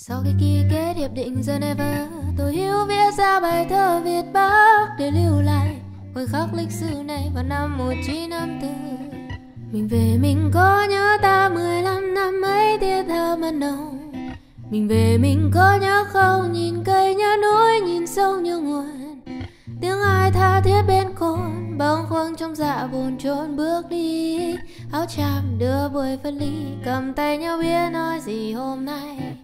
Sau khi ký kết hiệp định Geneva, tôi hiếu viết ra bài thơ Việt Bắc để lưu lại khoảnh khắc lịch sử này vào năm 1954. Mình về mình có nhớ ta 15 năm ấy tiết thơ mà nồng. Mình về mình có nhớ không nhìn cây nhớ núi nhìn sông như nguồn. Tiếng ai tha thiết bên cồn bâng khuâng trong dạ buồn trốn bước đi áo chàm đưa buổi phân ly cầm tay nhau biết nói gì hôm nay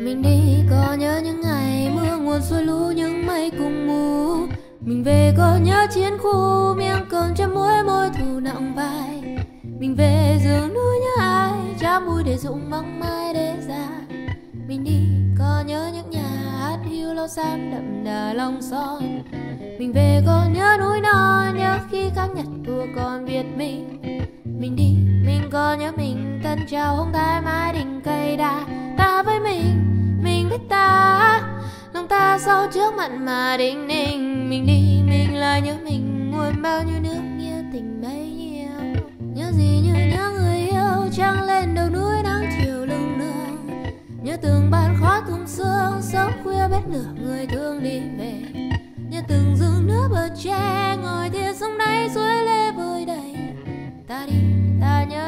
mình đi có nhớ những ngày mưa, nguồn xuôi lũ, những mây cùng mù. Mình về có nhớ chiến khu, miếng cơm trăm muối, môi thù nặng vai. Mình về giường núi nhớ ai chám vui để dụng mong mai để ra. Mình đi có nhớ những nhà hát hiu lo san đậm đà lòng son. Mình về có nhớ núi non, nhớ khi kháng nhật thua còn việt minh. Mình đi, mình có nhớ mình, tân trào không thái mái đình cây đa. Ta với mình biết ta. Lòng ta sau trước mặn mà đinh ninh. Mình đi, mình là nhớ mình nguồn bao nhiêu nước, nghĩa tình mấy nhiêu. Nhớ gì như nhớ người yêu, trăng lên đầu núi nắng chiều lưng nương nhớ từng bàn khói cùng sương, sớm khuya bếp lửa người thương đi về. Nhớ từng rừng nước bờ tre, ngồi thiệt sông đáy suối lê bơi đầy. Ta đi, ta nhớ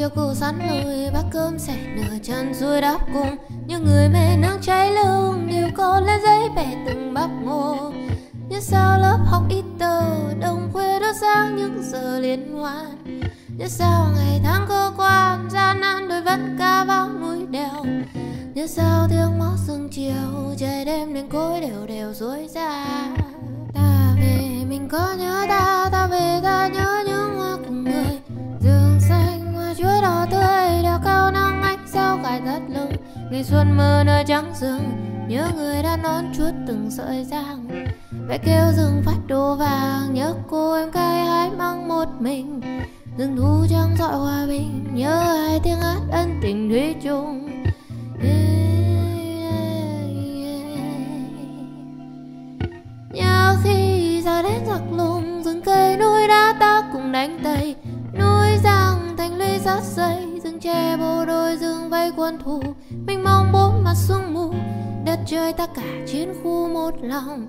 chiều cụ sắn lùi, bát cơm sẻ nửa chân xuôi đáp cùng. Những người mê nắng cháy lưng đều có lên giấy bẻ từng bắp ngô như sao lớp học ít tờ đông khuya đốt sáng những giờ liên hoan. Như sao ngày tháng cơ quan gian nan đôi vẫn ca bao núi đèo. Như sao tiếng mõ sương chiều, trời đêm đến cối đều đều dối ra. Ta về, mình có nhớ ta ta về ta. Phải thắt lưng. Ngày xuân mơ nơi trắng rừng, nhớ người đã nón chuốt từng sợi giang. Vẽ kêu rừng phát đồ vàng, nhớ cô em cay hái măng một mình. Rừng thu trăng dọi hòa bình, nhớ hai tiếng hát ân tình thủy chung. Nhớ khi ra đến giặc lùng rừng cây núi đá ta cùng đánh tây. Núi giang thành lũy rát dây che bộ đôi dương vây quân thù mình mong bốn mặt sương mù, đất trời ta cả chiến khu một lòng.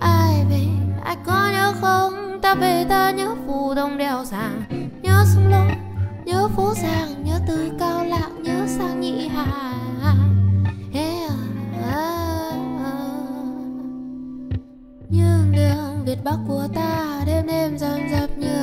Ai về, ai có nhớ không? Ta về ta nhớ phù đông đèo sàng nhớ sông lô, nhớ phố giang nhớ từ cao lạng nhớ sang nhị hà yeah. À, à, à. nhưng đường việt bắc của ta đêm đêm dần dập như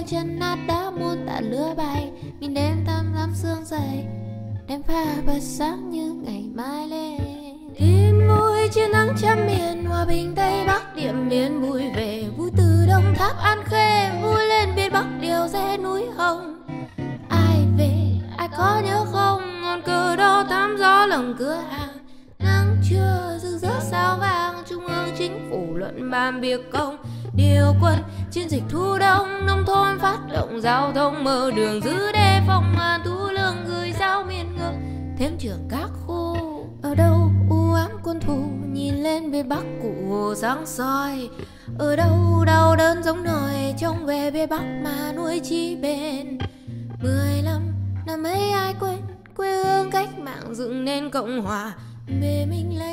bước chân nát đá muôn tạ lửa bay, nhìn đêm tam lắm sương dày, đêm pha bật sáng như ngày mai lên. Tin vui chiến thắng trăm miền, hòa bình tây bắc điện biên vui về vui từ đông tháp an khê, vui lên biên bắc, điều rẽ núi hồng. Ai về, ai có nhớ không, ngọn cờ đỏ tám gió lồng cửa hàng. Nắng trưa rực rỡ sao vàng, trung ương chính phủ luận bàn việc công. Điều quân chiến dịch thu đông, nông thôn phát động, giao thông mở đường, giữ đề phòng mà thu lương gửi giao miền ngược. Thêm trưởng các khu ở đâu, u ám quân thù nhìn lên về bắc cụ hồ sáng soi. Ở đâu, đau đớn giống nồi trông về bê bắc mà nuôi chi bền. Mười lăm năm ấy ai quên quê hương cách mạng dựng nên cộng hòa. Về mình là